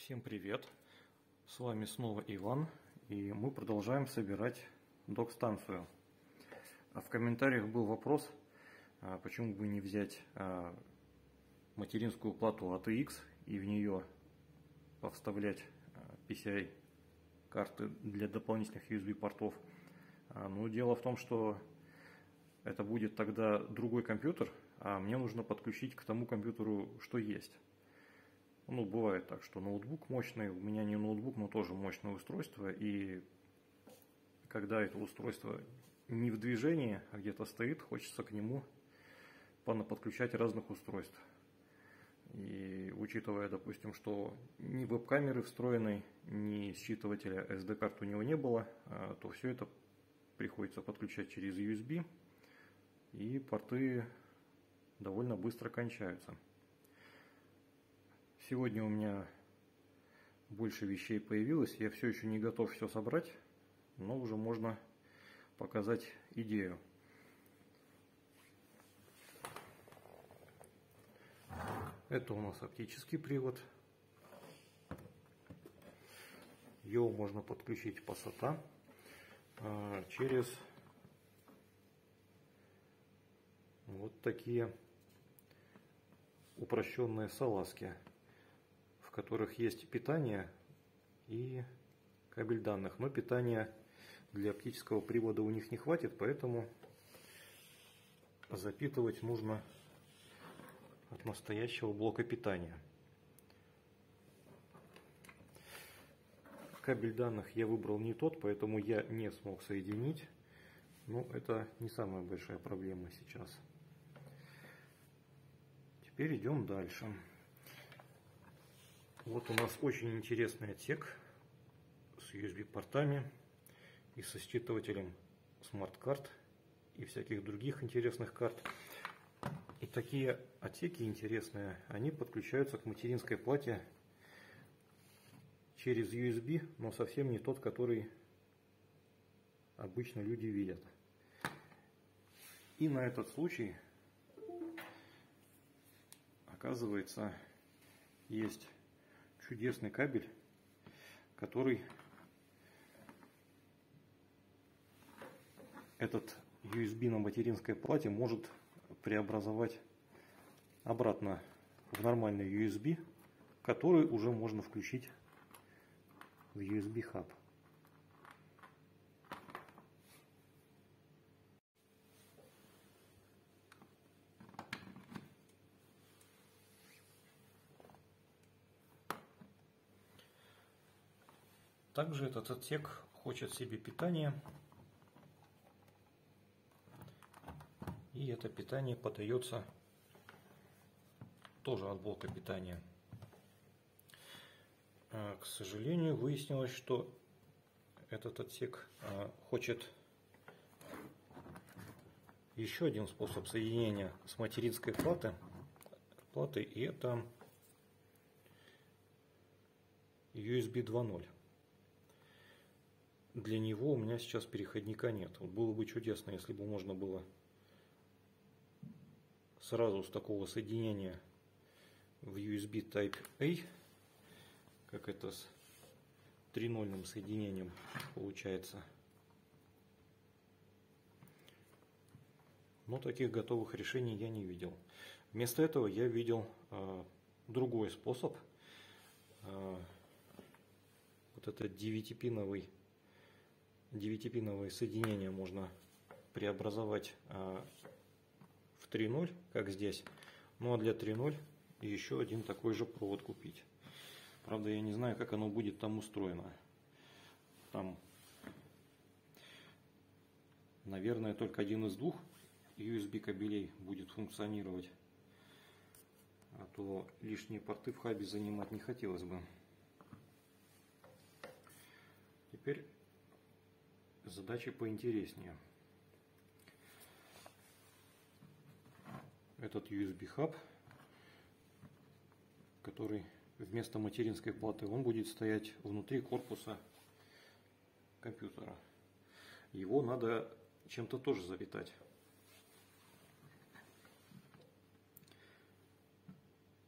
Всем привет! С вами снова Иван, и мы продолжаем собирать док-станцию. В комментариях был вопрос, а, почему бы не взять а, материнскую плату ATX и в нее повставлять а, PCI карты для дополнительных USB портов. Но дело в том, что это будет тогда другой компьютер, а мне нужно подключить к тому компьютеру, что есть. Ну, бывает так, что ноутбук мощный, у меня не ноутбук, но тоже мощное устройство, и когда это устройство не в движении, а где-то стоит, хочется к нему подключать разных устройств. И учитывая, допустим, что ни веб-камеры встроенной, ни считывателя SD-карт у него не было, а, то все это приходится подключать через USB, и порты довольно быстро кончаются. Сегодня у меня больше вещей появилось. Я все еще не готов все собрать, но уже можно показать идею. Это у нас оптический привод. Его можно подключить по SATA а, через вот такие упрощенные салазки в которых есть питание и кабель данных. Но питания для оптического привода у них не хватит, поэтому запитывать нужно от настоящего блока питания. Кабель данных я выбрал не тот, поэтому я не смог соединить. Но это не самая большая проблема сейчас. Теперь идем дальше. Вот у нас очень интересный отсек с USB-портами и со считывателем смарт-карт и всяких других интересных карт. И такие отсеки интересные, они подключаются к материнской плате через USB, но совсем не тот, который обычно люди видят. И на этот случай, оказывается, есть чудесный кабель, который этот USB на материнской плате может преобразовать обратно в нормальный USB, который уже можно включить в USB Также этот отсек хочет себе питание. И это питание подается тоже от блока питания. А, к сожалению, выяснилось, что этот отсек а, хочет еще один способ соединения с материнской платы, платы и это USB 2.0 для него у меня сейчас переходника нет. Было бы чудесно, если бы можно было сразу с такого соединения в USB Type-A, как это с тринольным соединением получается. Но таких готовых решений я не видел. Вместо этого я видел э, другой способ. Э, вот этот 9-пиновый 9-пиновые соединения можно преобразовать а, в 3.0, как здесь. Ну а для 3.0 еще один такой же провод купить. Правда, я не знаю, как оно будет там устроено. Там, наверное, только один из двух USB кабелей будет функционировать. А то лишние порты в хабе занимать не хотелось бы. Теперь задачи поинтереснее. Этот USB хаб, который вместо материнской платы, он будет стоять внутри корпуса компьютера. Его надо чем-то тоже запитать.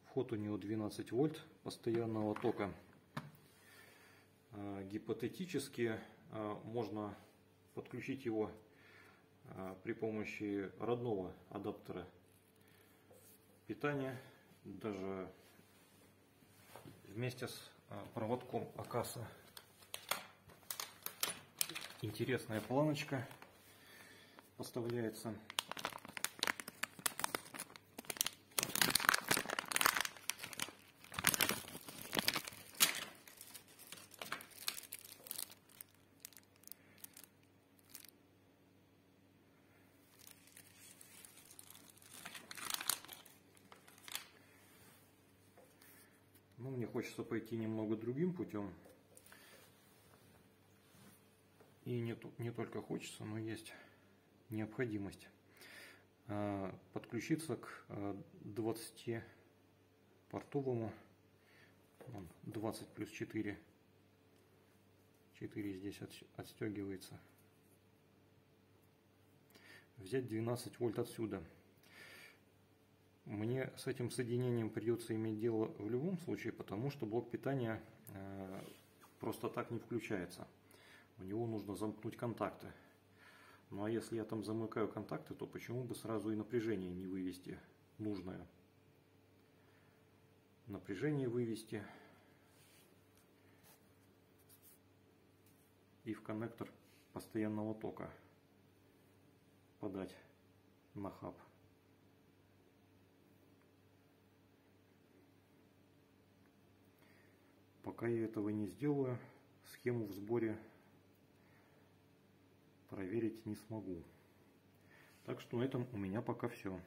Вход у него 12 вольт постоянного тока. гипотетически можно подключить его при помощи родного адаптера питания, даже вместе с проводком Акаса. Интересная планочка поставляется. Ну, мне хочется пойти немного другим путем. И не, не только хочется, но есть необходимость а, подключиться к 20-портовому 20 плюс 4 4 здесь отстегивается. Взять 12 вольт отсюда мне с этим соединением придется иметь дело в любом случае, потому что блок питания э, просто так не включается. У него нужно замкнуть контакты. Ну а если я там замыкаю контакты, то почему бы сразу и напряжение не вывести нужное? Напряжение вывести и в коннектор постоянного тока подать на хаб. Пока я этого не сделаю, схему в сборе проверить не смогу. Так что на этом у меня пока все.